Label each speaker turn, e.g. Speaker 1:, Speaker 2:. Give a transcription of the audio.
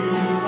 Speaker 1: you.